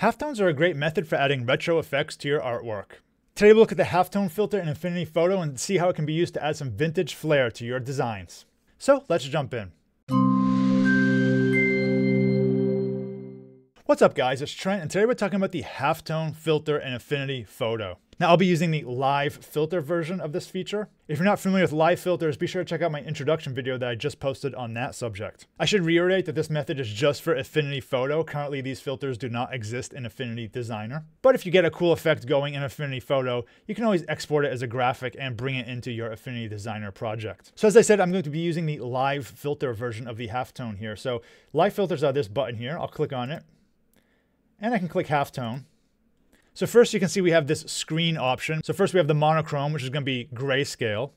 Halftones are a great method for adding retro effects to your artwork. Today we'll look at the halftone filter in Affinity Photo and see how it can be used to add some vintage flair to your designs. So let's jump in. What's up guys, it's Trent and today we're talking about the halftone filter in Affinity Photo. Now I'll be using the live filter version of this feature. If you're not familiar with live filters, be sure to check out my introduction video that I just posted on that subject. I should reiterate that this method is just for Affinity Photo. Currently these filters do not exist in Affinity Designer. But if you get a cool effect going in Affinity Photo, you can always export it as a graphic and bring it into your Affinity Designer project. So as I said, I'm going to be using the live filter version of the halftone here. So live filters are this button here. I'll click on it and I can click halftone. So first you can see we have this screen option. So first we have the monochrome, which is going to be grayscale.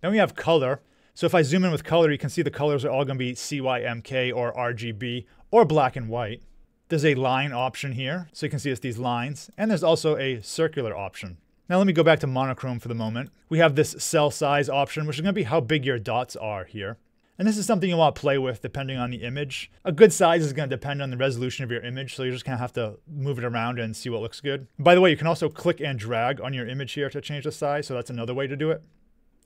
Then we have color. So if I zoom in with color, you can see the colors are all going to be CYMK or RGB or black and white. There's a line option here, so you can see it's these lines. And there's also a circular option. Now let me go back to monochrome for the moment. We have this cell size option, which is going to be how big your dots are here. And this is something you want to play with depending on the image. A good size is going to depend on the resolution of your image, so you're just going to have to move it around and see what looks good. By the way, you can also click and drag on your image here to change the size, so that's another way to do it.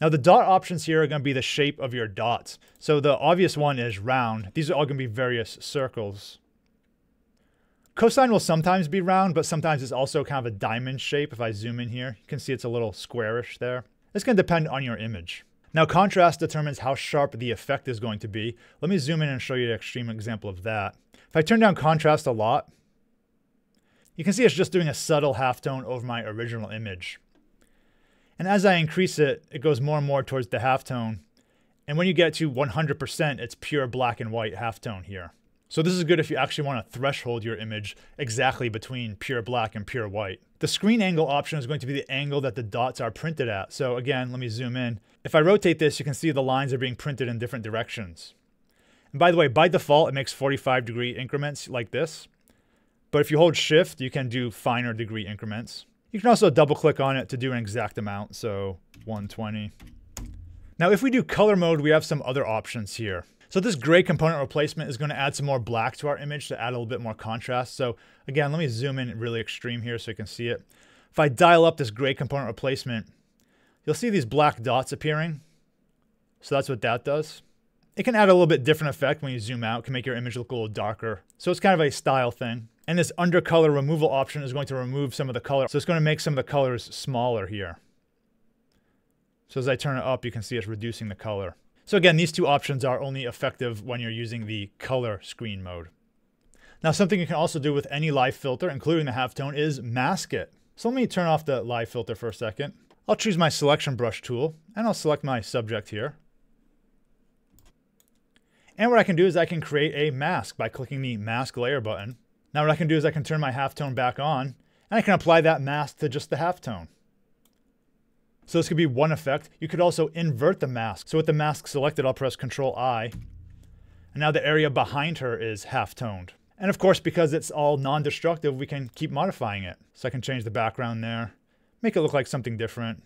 Now the dot options here are going to be the shape of your dots. So the obvious one is round. These are all going to be various circles. Cosine will sometimes be round, but sometimes it's also kind of a diamond shape. If I zoom in here, you can see it's a little squarish there. It's going to depend on your image. Now contrast determines how sharp the effect is going to be. Let me zoom in and show you an extreme example of that. If I turn down contrast a lot, you can see it's just doing a subtle halftone over my original image. And as I increase it, it goes more and more towards the halftone. And when you get to 100%, it's pure black and white halftone here. So this is good if you actually want to threshold your image exactly between pure black and pure white. The screen angle option is going to be the angle that the dots are printed at. So again, let me zoom in. If I rotate this, you can see the lines are being printed in different directions. And by the way, by default, it makes 45 degree increments like this. But if you hold shift, you can do finer degree increments. You can also double click on it to do an exact amount. So 120. Now, if we do color mode, we have some other options here. So this gray component replacement is going to add some more black to our image to add a little bit more contrast. So again, let me zoom in really extreme here so you can see it. If I dial up this gray component replacement, you'll see these black dots appearing. So that's what that does. It can add a little bit different effect when you zoom out, it can make your image look a little darker. So it's kind of a style thing. And this undercolor removal option is going to remove some of the color. So it's going to make some of the colors smaller here. So as I turn it up, you can see it's reducing the color. So again, these two options are only effective when you're using the color screen mode. Now something you can also do with any live filter, including the halftone, is mask it. So let me turn off the live filter for a second. I'll choose my selection brush tool and I'll select my subject here. And what I can do is I can create a mask by clicking the mask layer button. Now what I can do is I can turn my halftone back on and I can apply that mask to just the halftone. So this could be one effect. You could also invert the mask. So with the mask selected, I'll press Control I. And now the area behind her is half toned. And of course, because it's all non-destructive, we can keep modifying it. So I can change the background there, make it look like something different.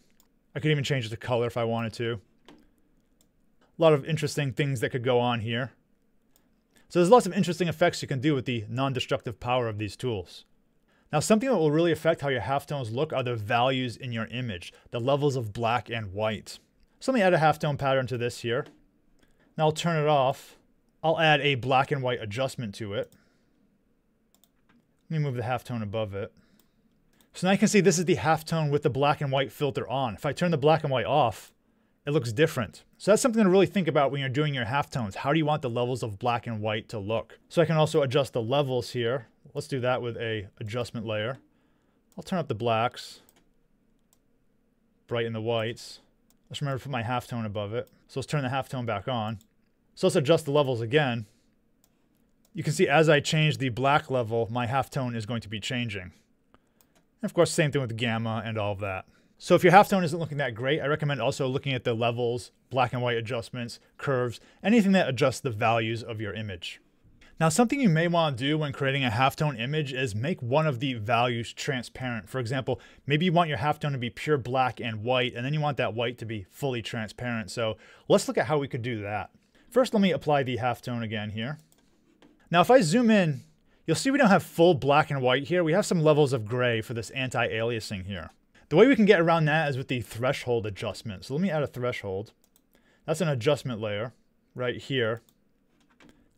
I could even change the color if I wanted to. A lot of interesting things that could go on here. So there's lots of interesting effects you can do with the non-destructive power of these tools. Now, something that will really affect how your halftones look are the values in your image, the levels of black and white. So let me add a halftone pattern to this here. Now I'll turn it off. I'll add a black and white adjustment to it. Let me move the halftone above it. So now you can see this is the halftone with the black and white filter on. If I turn the black and white off, it looks different. So that's something to really think about when you're doing your halftones. How do you want the levels of black and white to look? So I can also adjust the levels here. Let's do that with a adjustment layer. I'll turn up the blacks, brighten the whites. Let's remember to put my halftone above it. So let's turn the halftone back on. So let's adjust the levels again. You can see as I change the black level, my halftone is going to be changing. And of course, same thing with gamma and all of that. So if your halftone isn't looking that great, I recommend also looking at the levels, black and white adjustments, curves, anything that adjusts the values of your image. Now, something you may want to do when creating a halftone image is make one of the values transparent. For example, maybe you want your halftone to be pure black and white, and then you want that white to be fully transparent. So let's look at how we could do that. First, let me apply the halftone again here. Now, if I zoom in, you'll see we don't have full black and white here. We have some levels of gray for this anti-aliasing here. The way we can get around that is with the threshold adjustment. So let me add a threshold. That's an adjustment layer right here.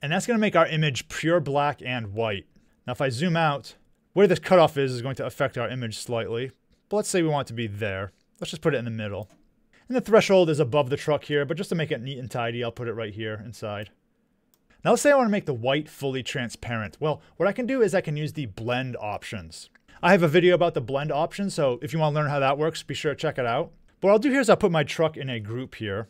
And that's going to make our image pure black and white. Now if I zoom out, where this cutoff is is going to affect our image slightly. But let's say we want it to be there. Let's just put it in the middle. And the threshold is above the truck here, but just to make it neat and tidy, I'll put it right here inside. Now let's say I want to make the white fully transparent. Well, what I can do is I can use the blend options. I have a video about the blend option, so if you want to learn how that works, be sure to check it out. What I'll do here is I'll put my truck in a group here.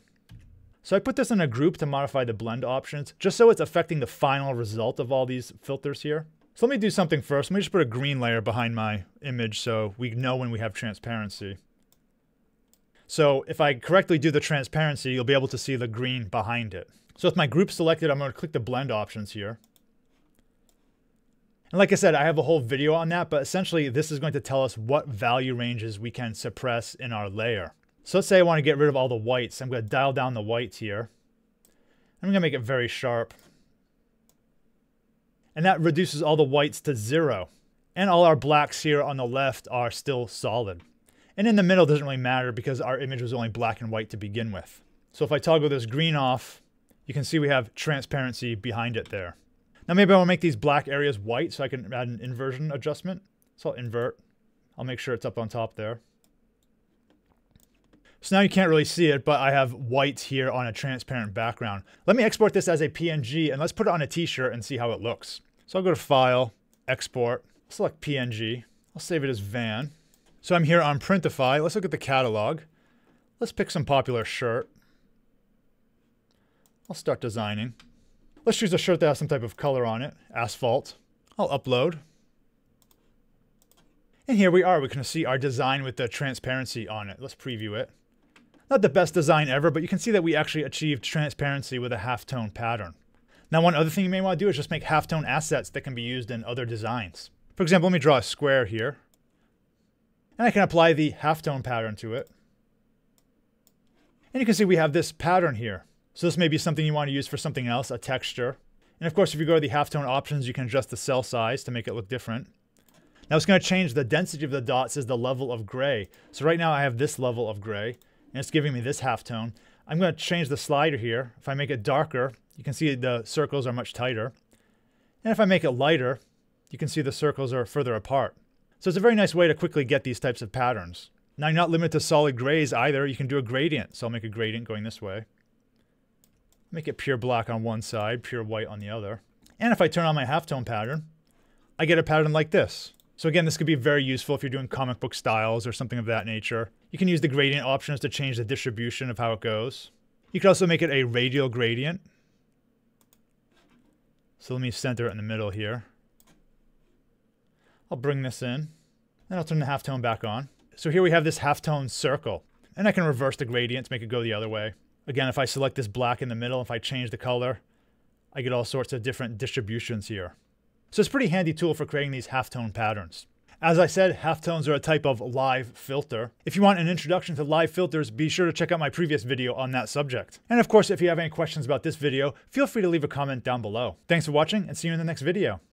So I put this in a group to modify the blend options, just so it's affecting the final result of all these filters here. So let me do something first. Let me just put a green layer behind my image so we know when we have transparency. So if I correctly do the transparency, you'll be able to see the green behind it. So with my group selected, I'm going to click the blend options here. And like I said, I have a whole video on that, but essentially this is going to tell us what value ranges we can suppress in our layer. So let's say I want to get rid of all the whites. I'm going to dial down the whites here. I'm going to make it very sharp. And that reduces all the whites to zero. And all our blacks here on the left are still solid. And in the middle doesn't really matter because our image was only black and white to begin with. So if I toggle this green off, you can see we have transparency behind it there. Now maybe I want to make these black areas white so I can add an inversion adjustment. So I'll invert. I'll make sure it's up on top there. So now you can't really see it, but I have white here on a transparent background. Let me export this as a PNG and let's put it on a t-shirt and see how it looks. So I'll go to File, Export, select PNG. I'll save it as van. So I'm here on Printify. Let's look at the catalog. Let's pick some popular shirt. I'll start designing. Let's choose a shirt that has some type of color on it. Asphalt. I'll upload. And here we are. We can see our design with the transparency on it. Let's preview it. Not the best design ever, but you can see that we actually achieved transparency with a halftone pattern. Now, one other thing you may want to do is just make halftone assets that can be used in other designs. For example, let me draw a square here. And I can apply the halftone pattern to it. And you can see we have this pattern here. So this may be something you want to use for something else, a texture. And of course, if you go to the halftone options, you can adjust the cell size to make it look different. Now it's going to change the density of the dots as the level of gray. So right now I have this level of gray, and it's giving me this halftone. I'm going to change the slider here. If I make it darker, you can see the circles are much tighter. And if I make it lighter, you can see the circles are further apart. So it's a very nice way to quickly get these types of patterns. Now you're not limited to solid grays either. You can do a gradient. So I'll make a gradient going this way. Make it pure black on one side, pure white on the other. And if I turn on my halftone pattern, I get a pattern like this. So again, this could be very useful if you're doing comic book styles or something of that nature. You can use the gradient options to change the distribution of how it goes. You could also make it a radial gradient. So let me center it in the middle here. I'll bring this in, and I'll turn the halftone back on. So here we have this halftone circle, and I can reverse the gradient to make it go the other way. Again, if I select this black in the middle, if I change the color, I get all sorts of different distributions here. So it's a pretty handy tool for creating these halftone patterns. As I said, halftones are a type of live filter. If you want an introduction to live filters, be sure to check out my previous video on that subject. And of course, if you have any questions about this video, feel free to leave a comment down below. Thanks for watching and see you in the next video.